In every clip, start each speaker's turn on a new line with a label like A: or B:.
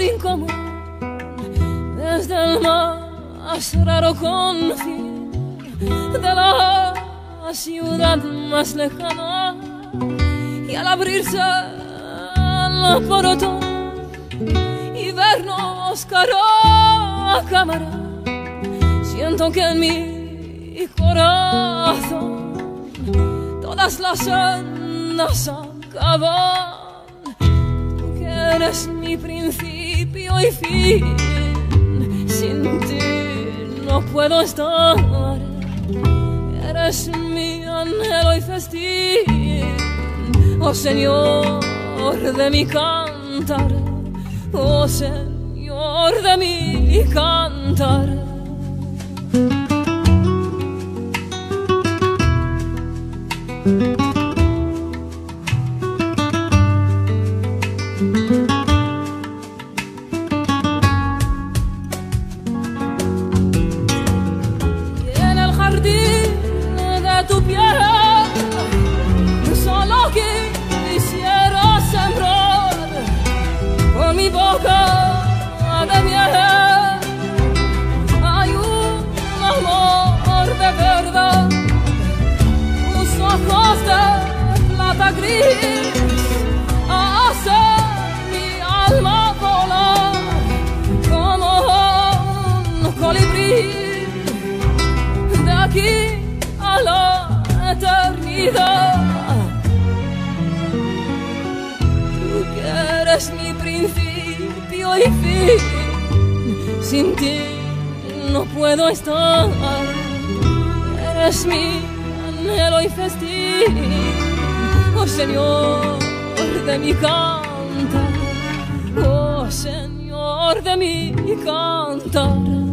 A: incomún, desde el más raro confín de la ciudad más lejana y al abrirse la portón y vernos cara a cámara, siento que en mi corazón todas las sendas acaban eres mi principio y fin. Sin ti no puedo estar. Eres mi anhelo y festín. Oh Señor de mi cantar. Oh Señor de mi cantar. Oh. Sin ti no puedo estar. Eres mi anhelo y festín, oh Señor de mi cantar, oh Señor de mi cantar.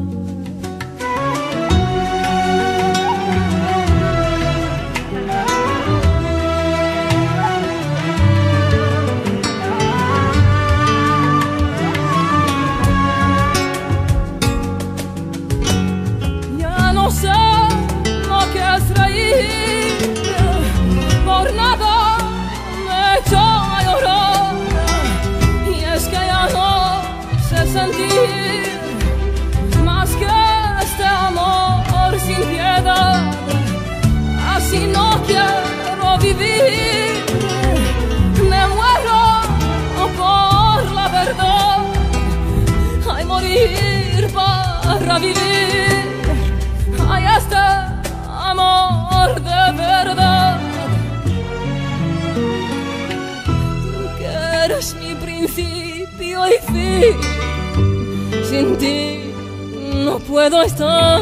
A: Vivir. Ahí está, amor de verdad. Tú que eres mi principio y fin. Sin ti no puedo estar.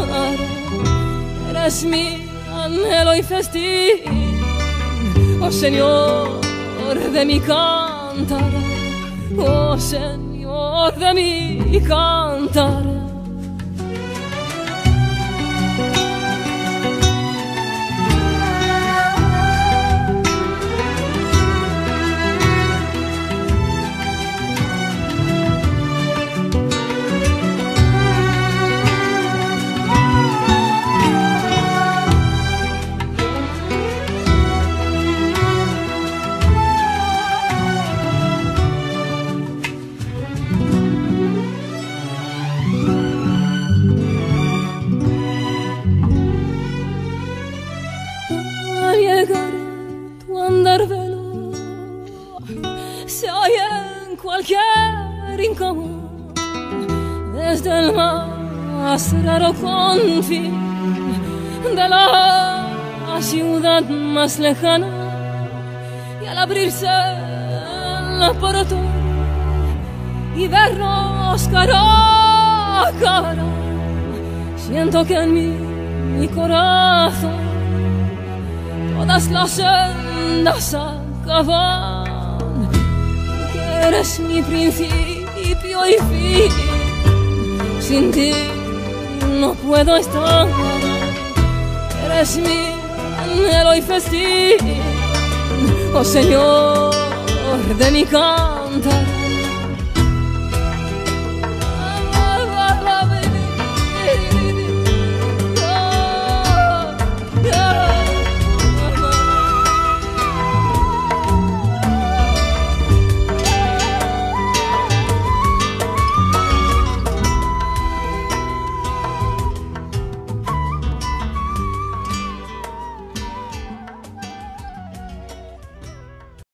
A: Eres mi anhelo y festín. Oh Señor de mi cantar. Oh Señor de mi cantar. De la ciudad más lejana y al abrirse la puerta y vernos cara a cara siento que en mi, mi corazón todas las sendas acaban eres mi principio y fin sin ti no puedo estar. Eres mi anhelo y festín, oh Señor de mi cantar.